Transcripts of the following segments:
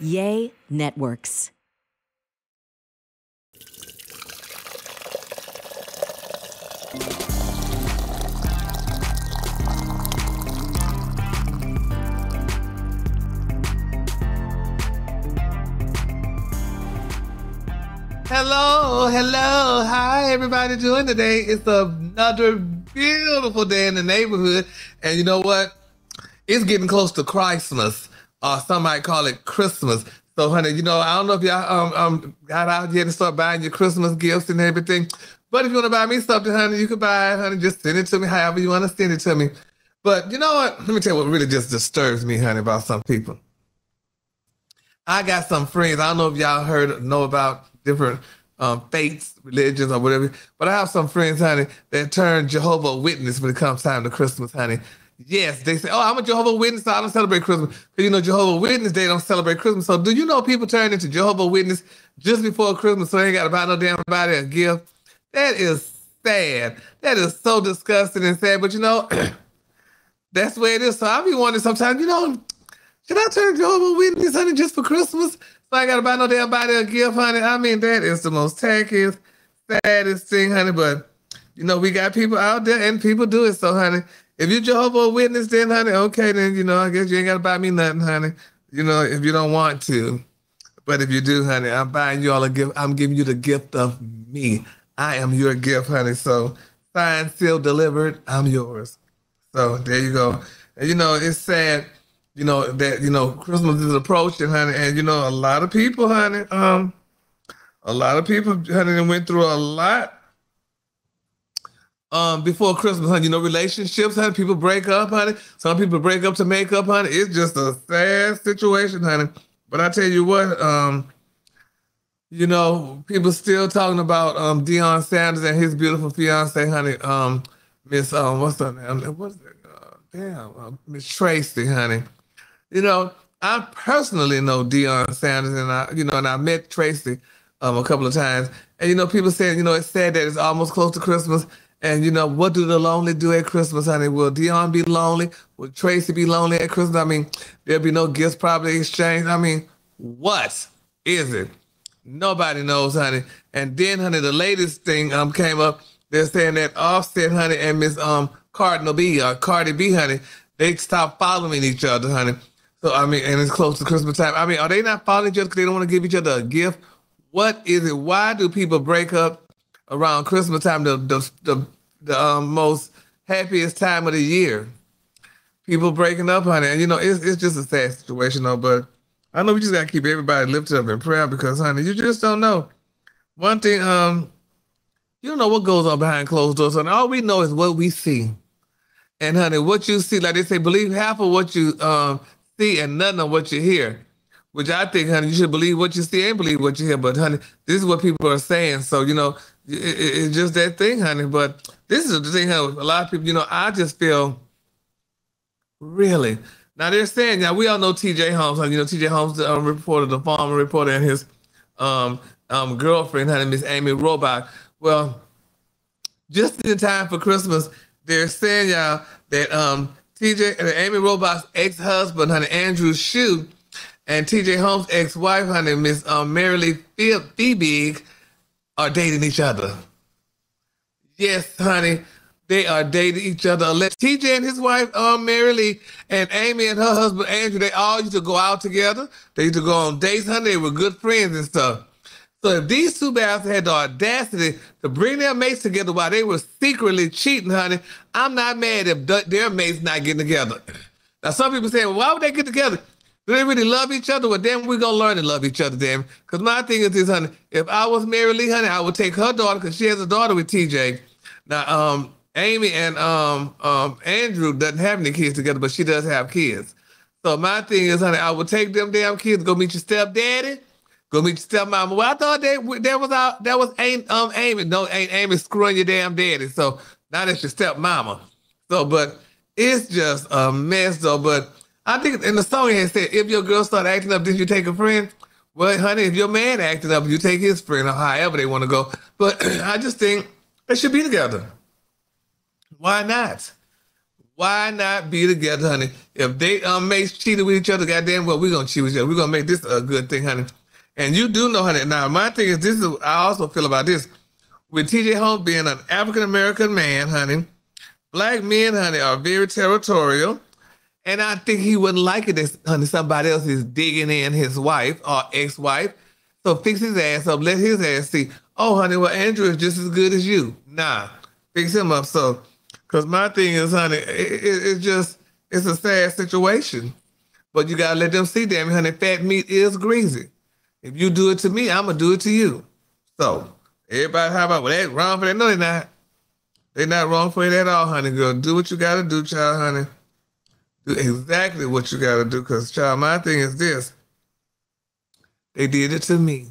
Yay Networks. Hello, hello, hi, everybody doing today? It's another beautiful day in the neighborhood, and you know what? It's getting close to Christmas, or some might call it Christmas. So, honey, you know, I don't know if y'all um, um got out yet and start buying your Christmas gifts and everything, but if you want to buy me something, honey, you can buy it, honey. Just send it to me however you want to send it to me. But you know what? Let me tell you what really just disturbs me, honey, about some people. I got some friends. I don't know if y'all heard know about different um, faiths, religions, or whatever. But I have some friends, honey, that turn Jehovah Witness when it comes time to Christmas, honey. Yes, they say, "Oh, I'm a Jehovah Witness, so I don't celebrate Christmas." Because you know, Jehovah Witness, they don't celebrate Christmas. So, do you know people turn into Jehovah Witness just before Christmas, so they ain't got to buy no damn body a gift? That is sad. That is so disgusting and sad. But you know, that's the way it is. So I be wondering sometimes, you know, should I turn Jehovah Witness, honey, just for Christmas? So I gotta buy no damn body a gift, honey. I mean, that is the most tackiest, saddest thing, honey. But you know, we got people out there and people do it. So, honey, if you're Jehovah Witness, then honey, okay, then you know, I guess you ain't gotta buy me nothing, honey. You know, if you don't want to. But if you do, honey, I'm buying you all a gift. I'm giving you the gift of me. I am your gift, honey. So signed, sealed, delivered, I'm yours. So there you go. And you know, it's sad you know that you know Christmas is approaching, honey, and you know a lot of people, honey, um, a lot of people, honey, went through a lot um before Christmas, honey. You know, relationships, honey, people break up, honey. Some people break up to make up, honey. It's just a sad situation, honey. But I tell you what, um, you know, people still talking about um Deion Sanders and his beautiful fiance, honey, um, Miss um, what's her name? What's it? Uh, damn, uh, Miss Tracy, honey. You know, I personally know Deion Sanders, and I, you know, and I met Tracy um, a couple of times. And you know, people saying, you know, it's sad that it's almost close to Christmas. And you know, what do the lonely do at Christmas, honey? Will Deion be lonely? Will Tracy be lonely at Christmas? I mean, there'll be no gifts probably exchanged. I mean, what is it? Nobody knows, honey. And then, honey, the latest thing um came up. They're saying that Offset, honey, and Miss um Cardinal B, or uh, Cardi B, honey, they stopped following each other, honey. So I mean, and it's close to Christmas time. I mean, are they not following each other because they don't want to give each other a gift? What is it? Why do people break up around Christmas time, the the the, the um, most happiest time of the year? People breaking up, honey, and you know it's it's just a sad situation, though. But I know we just gotta keep everybody lifted up in prayer because, honey, you just don't know. One thing, um, you don't know what goes on behind closed doors, and all we know is what we see. And honey, what you see, like they say, believe half of what you um see and none of what you hear. Which I think, honey, you should believe what you see and believe what you hear. But honey, this is what people are saying. So you know, it, it, it's just that thing, honey. But this is the thing, honey. A lot of people, you know, I just feel really. Now they're saying, now we all know T.J. Holmes. Honey. You know, T.J. Holmes, the um, reporter, the farmer reporter, and his um, um, girlfriend, honey, Miss Amy Robach. Well, just in time for Christmas, they're saying, y'all, that um, TJ and Amy Robach's ex-husband, honey, Andrew Shue, and TJ Holmes' ex-wife, honey, Miss um, Marilee Fiebig, are dating each other. Yes, honey, they are dating each other. TJ and his wife, um, Marilee, and Amy and her husband Andrew, they all used to go out together. They used to go on dates, honey. They were good friends and stuff. So if these two bastards had the audacity to bring their mates together while they were secretly cheating, honey, I'm not mad if their mates not getting together. Now some people say, well, why would they get together? Do they really love each other? Well, then we're gonna learn to love each other, damn. Because my thing is this, honey. If I was Marilee, honey, I would take her daughter because she has a daughter with TJ. Now, um, Amy and um, um, Andrew doesn't have any kids together, but she does have kids. So my thing is, honey, I would take them damn kids, go meet your stepdaddy Go meet your stepmama. Well, I thought that that was out. That was ain't um Amy. No, ain't Amy screwing your damn daddy. So now that's your stepmama. So, but it's just a mess though. But I think in the song he said, if your girl start acting up, did you take a friend? Well, honey, if your man acting up, you take his friend or however they want to go. But I just think they should be together. Why not? Why not be together, honey? If they um may cheated with each other, goddamn well, we're gonna cheat with each other. We're gonna make this a good thing, honey. And you do know, honey. Now, my thing is, this is I also feel about this. With TJ Holmes being an African American man, honey, black men, honey, are very territorial. And I think he wouldn't like it if somebody else is digging in his wife or ex-wife. So fix his ass up, let his ass see, oh honey, well Andrew is just as good as you. Nah, fix him up. So Cause my thing is, honey, it, it, it's just it's a sad situation. But you gotta let them see, damn honey, fat meat is greasy. If you do it to me, I'm gonna do it to you. So everybody, how about well, they wrong for that? No, they're not. They're not wrong for it at all, honey girl. Do what you gotta do, child, honey. Exactly what you gotta do. Cause child, my thing is this. They did it to me.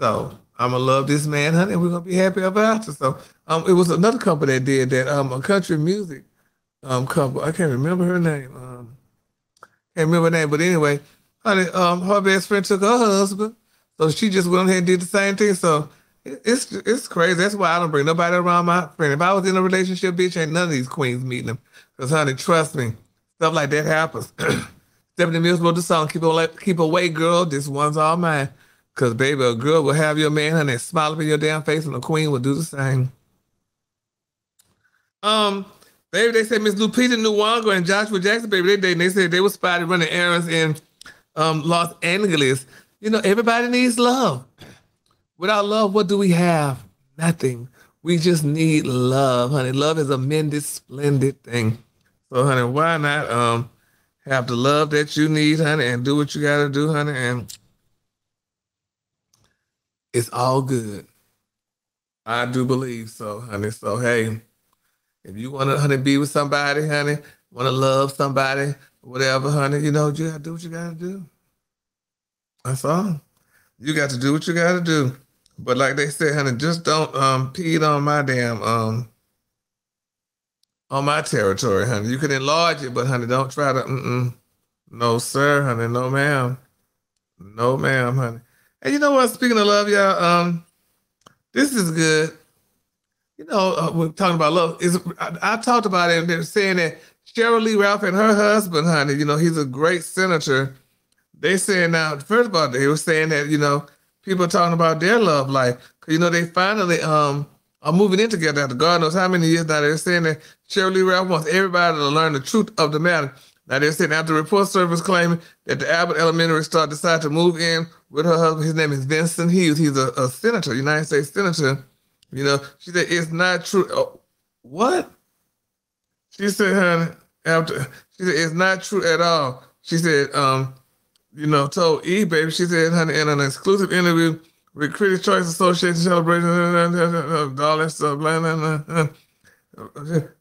So I'm gonna love this man, honey. We're gonna be happy about it. So um, it was another company that did that. Um, a country music um couple. I can't remember her name. Um, can't remember her name, but anyway, honey, um, her best friend took her husband, so she just went ahead and did the same thing. So it's it's crazy. That's why I don't bring nobody around my friend. If I was in a relationship, bitch, ain't none of these queens meeting them. Cause honey, trust me, stuff like that happens. Stephanie Mills wrote the song "Keep Away, Keep Away, Girl." This one's all mine. Cause baby, a girl will have your man honey smile up in your damn face, and a queen will do the same. Um, baby, they said Miss Lupita Nyong'o and Joshua Jackson, baby, they they said they were spotted running errands in um Los Angeles. You know, everybody needs love. Without love, what do we have? Nothing. We just need love, honey. Love is a mended, splendid thing. So, honey, why not um have the love that you need, honey, and do what you gotta do, honey, and it's all good. I do believe so, honey. So hey, if you want to, honey, be with somebody, honey, want to love somebody, whatever, honey, you know, you gotta do what you gotta do. That's all. You got to do what you gotta do. But like they said, honey, just don't um pee on my damn um on my territory, honey. You can enlarge it, but honey, don't try to. Mm-mm. No, sir, honey. No, ma'am. No, ma'am, honey. And you know what? Speaking of love, y'all, um, this is good. You know, uh, we're talking about love. Is I, I, talked about it, and they're saying that Sheryl Lee Ralph and her husband, honey, you know, he's a great senator. They saying now, first of all, they were saying that you know people are talking about their love life. Cause you know they finally um are moving in together after God knows how many years now. They're saying that Lee Ralph wants everybody to learn the truth of the matter. Now they're saying after report service claiming that the Abbott Elementary star decided to move in with her husband. His name is Vincent Hughes. He's a, a senator, United States senator. You know, she said it's not true. Oh, what? She said, honey, after she said it's not true at all. She said, um, you know, told E baby, she said, honey, in an exclusive interview with Critics' Choice Association celebration, all that stuff, blah, blah, blah.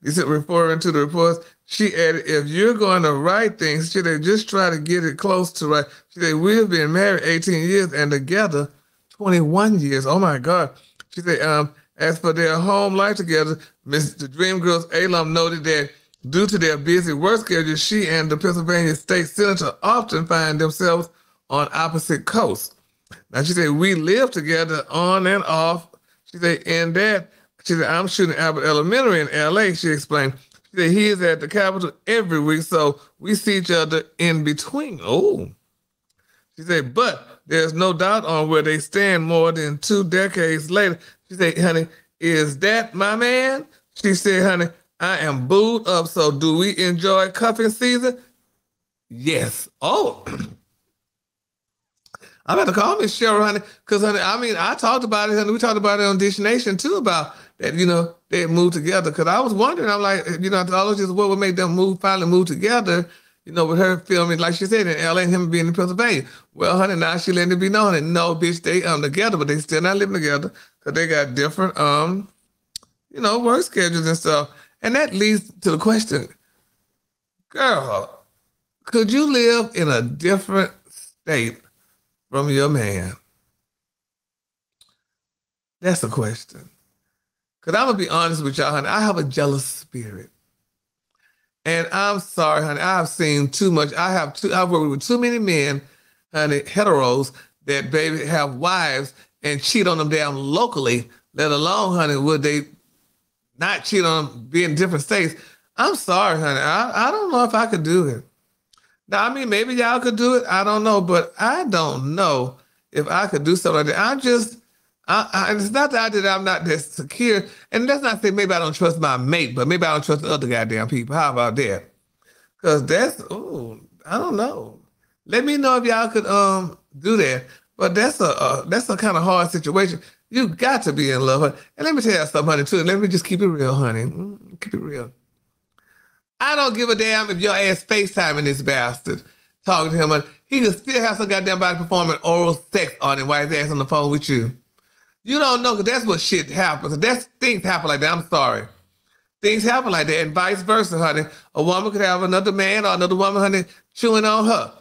He said, referring to the reports, she added, if you're going to write things, she said, just try to get it close to right. She said, we've been married 18 years and together 21 years. Oh my God. She said, um, as for their home life together, Mr. Dreamgirls alum noted that due to their busy work schedule, she and the Pennsylvania state senator often find themselves on opposite coasts. Now she said, we live together on and off. She said, and that, she said, I'm shooting Abbott Elementary in LA, she explained. She said, he is at the Capitol every week, so we see each other in between. Oh. She said, but there's no doubt on where they stand more than two decades later. She said, honey, is that my man? She said, honey, I am booed up. So do we enjoy cuffing season? Yes. Oh. I'm about to call Miss Sheryl, honey, because honey, I mean, I talked about it, honey. We talked about it on Dish Nation too about that, you know, they moved together. Because I was wondering, I'm like, you know, all just what would make them move, finally move together, you know, with her filming, like she said, in LA and him being in Pennsylvania. Well, honey, now she letting it be known that no, bitch, they um together, but they still not living together because they got different um, you know, work schedules and stuff. And that leads to the question, girl, could you live in a different state from your man? That's the question. Cause I'm gonna be honest with y'all, honey. I have a jealous spirit. And I'm sorry, honey. I've seen too much. I have too I've worked with too many men, honey, heteros that baby have wives and cheat on them down locally, let alone, honey, would they not cheat on them, be in different states. I'm sorry, honey. I, I don't know if I could do it. Now, I mean, maybe y'all could do it. I don't know, but I don't know if I could do something like that. I'm just, I, I, it's not that. I'm not that secure, and that's not say maybe I don't trust my mate, but maybe I don't trust the other goddamn people. How about that? Because that's, oh, I don't know. Let me know if y'all could um do that. But that's a uh, that's a kind of hard situation. You got to be in love. honey. And let me tell you something, honey, too. Let me just keep it real, honey. Mm, keep it real. I don't give a damn if your ass FaceTiming this bastard, talking to him. He can still have some goddamn body performing oral sex on him while his ass on the phone with you. You don't know because that's what shit happens. That's things happen like that. I'm sorry. Things happen like that, and vice versa, honey. A woman could have another man or another woman, honey, chewing on her.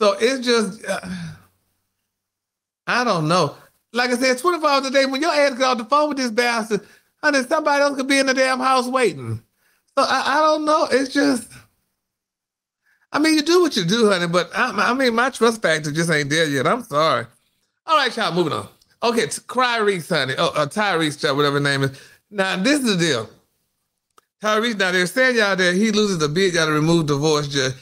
So it's just, uh, I don't know. Like I said, 24 hours a day, when your ass get off the phone with this bastard, honey, somebody else could be in the damn house waiting. So I, I don't know. It's just, I mean, you do what you do, honey, but I, I mean, my trust factor just ain't there yet. I'm sorry. All right, y'all, moving on. Okay, Tyrese, honey, oh, uh, Tyrese, whatever name is. Now, this is the deal. Tyrese, now they're saying y'all that he loses the bid, y'all to remove divorce judge.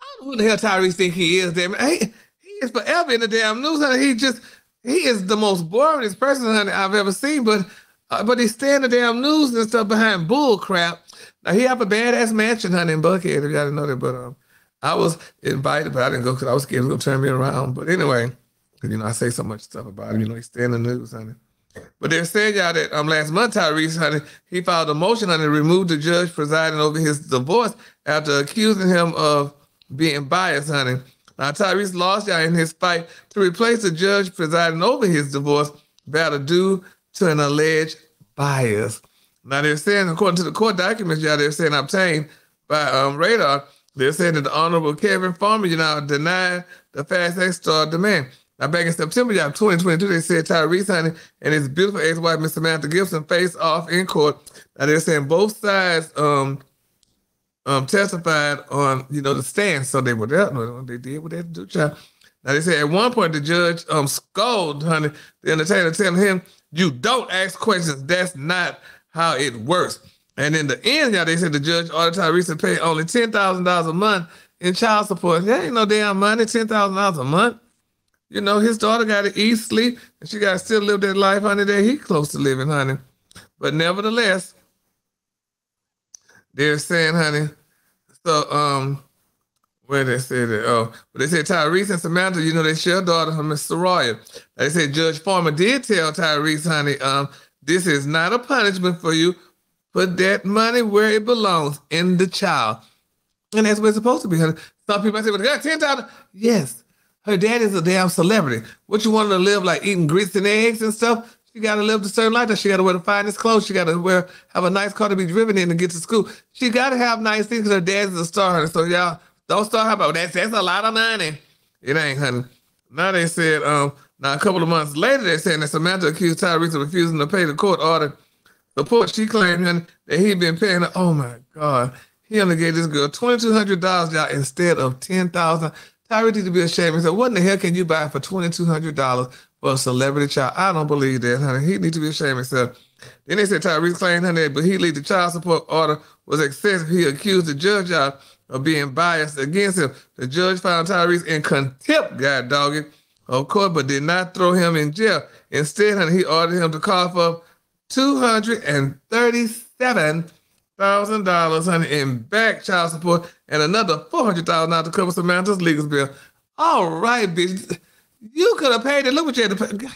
I don't know who the hell Tyrese think he is, damn He, he is forever in the damn news, honey. He just, he is the most boringest person, honey, I've ever seen, but uh, but he's staying the damn news and stuff behind bull crap. Now he have a badass mansion, honey, in Buckhead, if y'all didn't know that, but um, I was invited, but I didn't go because I was scared he was gonna turn me around. But anyway, because you know I say so much stuff about him, you know, he's staying in the news, honey. But they're saying y'all that um last month Tyrese, honey, he filed a motion honey, to remove the judge presiding over his divorce after accusing him of being biased, honey. Now Tyrese lost y'all in his fight to replace the judge presiding over his divorce battle due to an alleged bias. Now they're saying, according to the court documents, y'all, they're saying obtained by um, Radar, they're saying that the Honorable Kevin Farmer, you know, denied the Fast X star demand. Now, back in September, y'all, 2022, they said Tyrese Honey and his beautiful ex-wife, Miss Samantha Gibson, faced off in court. Now, they're saying both sides um, um, testified on, you know, the stand. So they were there. They did what they had to do, child. Now, they said at one point, the judge um, scolded, honey, the entertainer, telling him, you don't ask questions. That's not how it works. And in the end, y'all, they said the judge ordered Tyrese to pay only ten thousand dollars a month in child support. That ain't no damn money, ten thousand dollars a month. You know, his daughter got to eat, sleep, and she got to still live that life, honey, that he close to living, honey. But nevertheless, they're saying, honey, so um, where they said it? Oh, but they said Tyrese and Samantha, you know, they share daughter, her Miss Soraya. They said Judge Farmer did tell Tyrese, honey, um, this is not a punishment for you. Put that money where it belongs in the child. And that's where it's supposed to be. Honey. Some people say, well, got 10000 Yes. Her dad is a damn celebrity. What you want her to live like eating grits and eggs and stuff? She got to live a certain life. She got to wear the finest clothes. She got to wear have a nice car to be driven in to get to school. She got to have nice things her dad is a star. So y'all don't start about that. that's a lot of money. It ain't, honey. Now they said um now, a couple of months later, they're saying that Samantha accused Tyrese of refusing to pay the court order support. She claimed honey, that he'd been paying her. Oh my God. He only gave this girl $2,200 y'all instead of 10000 Tyrese needs to be ashamed. He said, What in the hell can you buy for $2,200 for a celebrity child? I don't believe that, honey. He needs to be ashamed himself. Then they said Tyrese claimed, honey, but he leaked the child support order was excessive. He accused the judge y'all of being biased against him. The judge found Tyrese in contempt, God dog it of court, but did not throw him in jail. Instead, honey, he ordered him to cough up two hundred and thirty-seven thousand dollars, honey, in back child support and another four hundred thousand dollars to cover Samantha's legal bill. All right, bitch, you could have paid it. Look what you had to pay.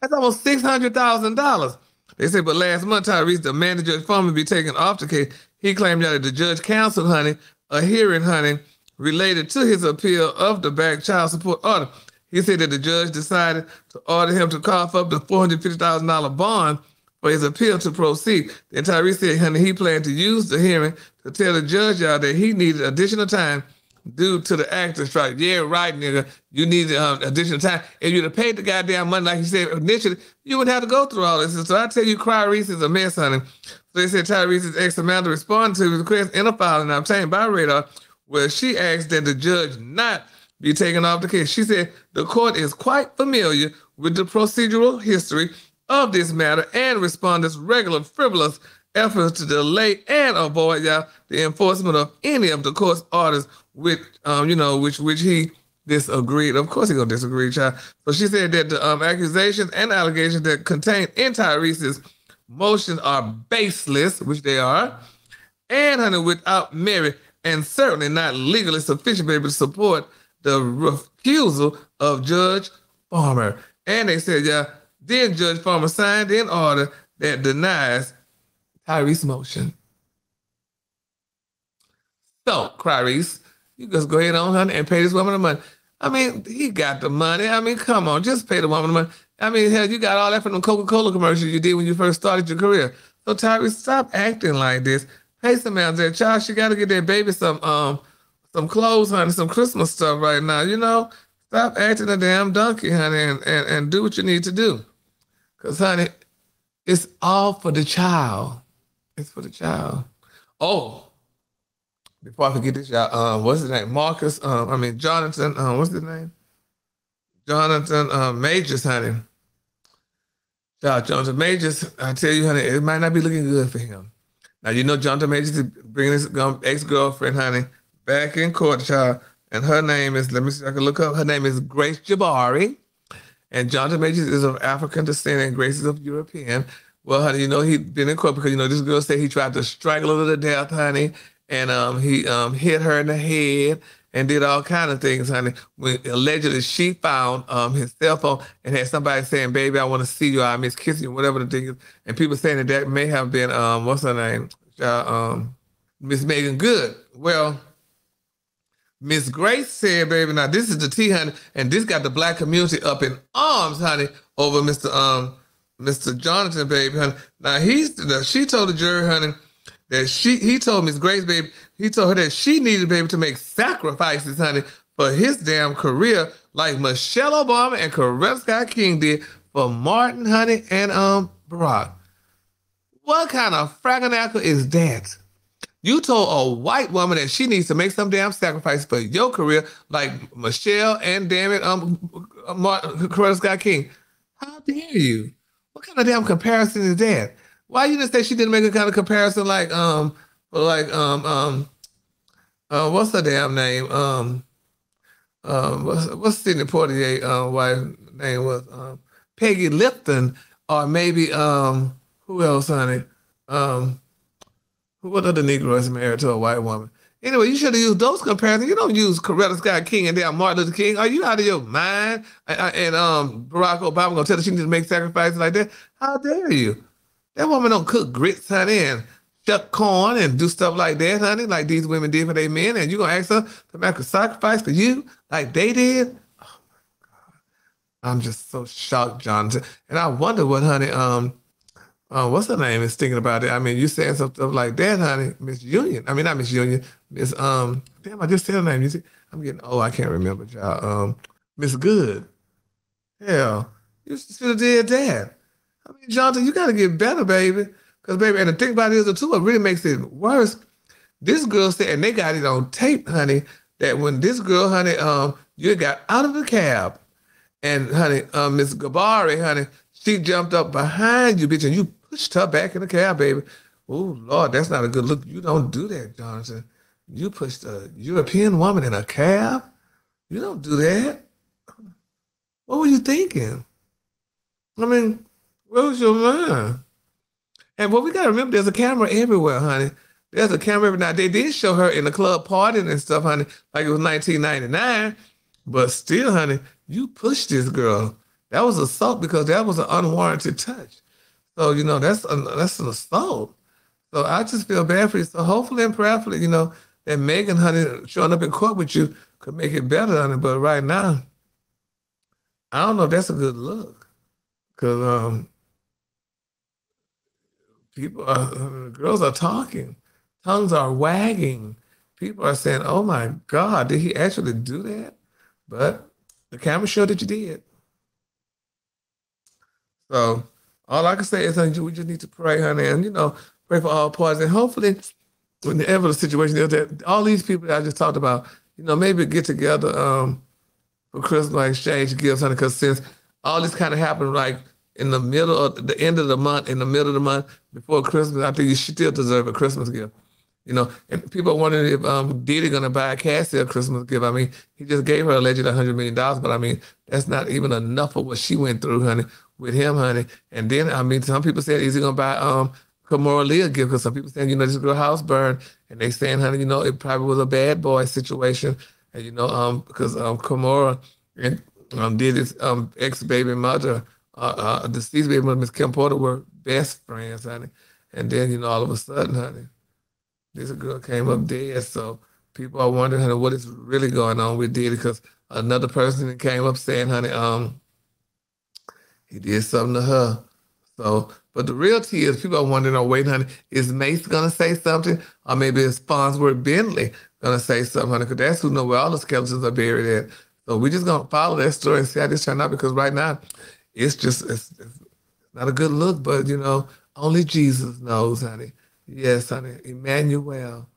That's almost six hundred thousand dollars. They said, but last month, Tyrese, the manager Judge Farmer, be taken off the case. He claimed that the judge canceled, honey, a hearing, honey, related to his appeal of the back child support order. He said that the judge decided to order him to cough up the $450,000 bond for his appeal to proceed. Then Tyrese said, honey, he planned to use the hearing to tell the judge out that he needed additional time due to the actor strike. Yeah, right, nigga. You need uh, additional time. If you'd have paid the goddamn money, like you said initially, you wouldn't have to go through all this. So I tell you, Cry Reese is a mess, honey. So they said Tyrese's ex Samantha responded to his request in a filing obtained by Radar, where she asked that the judge not be taken off the case. She said the court is quite familiar with the procedural history of this matter and respond respondents' regular frivolous efforts to delay and avoid y'all the enforcement of any of the court's orders, which um, you know, which which he disagreed. Of course, he gonna disagree, child. So she said that the um, accusations and allegations that contain in Tyrese's motions are baseless, which they are, and honey, without merit, and certainly not legally sufficient, baby, to support the recusal of Judge Farmer. And they said, yeah, then Judge Farmer signed an order that denies Tyrese's motion. So, Clarice, you just go ahead on, honey, and pay this woman the money. I mean, he got the money. I mean, come on, just pay the woman the money. I mean, hell, you got all that from the Coca-Cola commercials you did when you first started your career. So, Tyrese, stop acting like this. Pay some out there, child. She got to get that baby some um some clothes, honey, some Christmas stuff right now. You know, stop acting a damn donkey, honey, and, and, and do what you need to do. Cause, honey, it's all for the child. It's for the child. Oh, before I forget this, y'all, um, what's his name? Marcus, um, I mean, Jonathan, um, what's his name? Jonathan um, Majors, honey. Y'all, Jonathan Majors, I tell you, honey, it might not be looking good for him. Now, you know, Jonathan Majors is bringing his ex girlfriend, honey, back in court, child. And her name is, let me see, if I can look up, her name is Grace Jabbari. And John Majors is of African descent and Grace is of European. Well, honey, you know, he been in court because, you know, this girl said he tried to strangle her to death, honey and um, he um, hit her in the head and did all kind of things, honey. When allegedly she found um, his cell phone and had somebody saying, "Baby, I want to see you. I miss kissing you," whatever the thing is, and people saying that that may have been um, what's her name, uh, um, Miss Meagan Good. Well. Miss Grace said, baby, now this is the T, honey, and this got the black community up in arms, honey, over Mr. Um, Mr. Jonathan, baby, honey. Now he's she told the jury, honey, that she he told Miss Grace, baby, he told her that she needed, baby, to make sacrifices, honey, for his damn career, like Michelle Obama and Coretta Scott King did for Martin, honey, and um Barack. What kind of fraganacle is that? You told a white woman that she needs to make some damn sacrifice for your career, like Michelle and damn it, um, Martin, Coretta Scott King. How dare you? What kind of damn comparison is that? Why you didn't say she didn't make a kind of comparison like um like um um uh what's her damn name um um what's what's Sidney Poitier uh wife name was um Peggy Lipton or maybe um who else honey um what other Negro is married to a white woman Anyway, you should have used those comparisons. You don't use Coretta Scott King and damn Martin Luther King. Are you out of your mind? And, and um, Barack Obama gonna tell her she needs to make sacrifices like that? How dare you? That woman don't cook grits, honey, and shuck corn and do stuff like that, honey, like these women did for their men. And you gonna ask her to make a sacrifice for you like they did? Oh my God. I'm just so shocked, Jonathan. And I wonder what, honey, um, uh, what's her name is thinking about it. I mean, you saying something like that, honey, Miss Union. I mean, not Miss Union, Miss um, damn, I just said her name. You see, I'm getting oh, I can't remember, y'all. Um, Miss Good. Hell, you should have did that. I mean, Jonathan, you got to get better, baby. Because, baby, and the thing about it is, too, what really makes it worse, this girl said, and they got it on tape, honey, that when this girl, honey, um, you got out of the cab, and, honey, um, Miss Gabari, honey, she jumped up behind you, bitch, and you pushed her back in the cab, baby. Oh, Lord, that's not a good look. You don't do that, Jonathan. You pushed a European woman in a cab? You don't do that. What were you thinking? I mean, where was your mind? And what we gotta remember, there's a camera everywhere, honey. There's a camera every night. They did show her in the club partying and stuff, honey, like it was 1999. But still, honey, you pushed this girl. That was assault because that was an unwarranted touch. So you know that's a, that's an assault. So I just feel bad for you. So hopefully and prayerfully, you know, that Meagan, honey, showing up in court with you could make it better, honey. But right now, I don't know if that's a good look. Cause um, people are, uh, girls are talking, tongues are wagging. People are saying, "Oh my God, did he actually do that?" But the camera showed that you did. So all I can say is, we just need to pray, honey, and you know, pray for all parties, and hopefully, whenever the situation is that all these people that I just talked about, you know, maybe get together um, for Christmas exchange gifts, honey, because since all this kind of happened like in the middle of the end of the month, in the middle of the month before Christmas, I think you still deserve a Christmas gift. You know, and people are wondering if um, Diddy gonna buy Cassie a Christmas gift. I mean, he just gave her allegedly hundred million dollars, but I mean, that's not even enough of what she went through, honey, with him, honey. And then I mean, some people said, is he gonna buy um Kimora Lee a gift? Because some people saying, you know, this girl house burned, and they saying, honey, you know, it probably was a bad boy situation, and you know, um, because um Kimora and um did Diddy's um ex baby mother, uh, uh, deceased baby mother, Miss Kim Porter, were best friends, honey. And then you know, all of a sudden, honey this girl came up dead. So people are wondering, honey, what is really going on with Diddy? Because another person came up saying, honey, um, he did something to her. So, but the real tea is people are wondering, oh, wait, honey, is Mase gonna say something? Or maybe is Fonzworth Bentley gonna say something, honey? Because that's who know where all the skeletons are buried at. So we're just gonna follow that story and see how this turned out because right now it's just it's, it's not a good look, but you know, only Jesus knows, honey. Yes, honey, Emmanuel.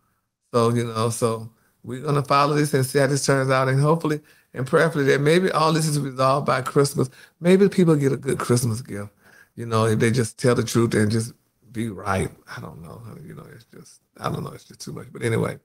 So, you know, so we're going to follow this and see how this turns out. And hopefully and prayerfully that maybe all this is resolved by Christmas. Maybe people get a good Christmas gift, you know, if they just tell the truth and just be right. I don't know. You know, it's just, I don't know. It's just too much. But anyway,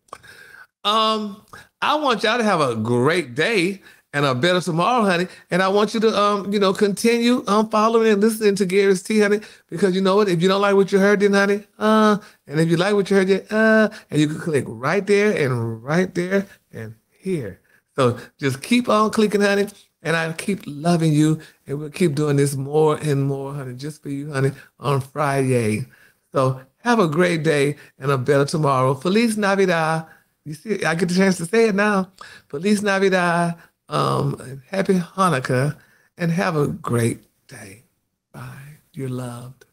um, I want y'all to have a great day and a better tomorrow, honey. And I want you to, um, you know, continue um following and listening to Gary's Tea, honey, because you know what? If you don't like what you heard, then, honey, uh, and if you like what you heard, yeah, uh, and you can click right there and right there and here. So just keep on clicking, honey, and I keep loving you, and we'll keep doing this more and more, honey, just for you, honey, on Friday. So have a great day and a better tomorrow. Feliz Navidad. You see, I get the chance to say it now. Feliz Navidad. Um, happy Hanukkah and have a great day. Bye. You're loved.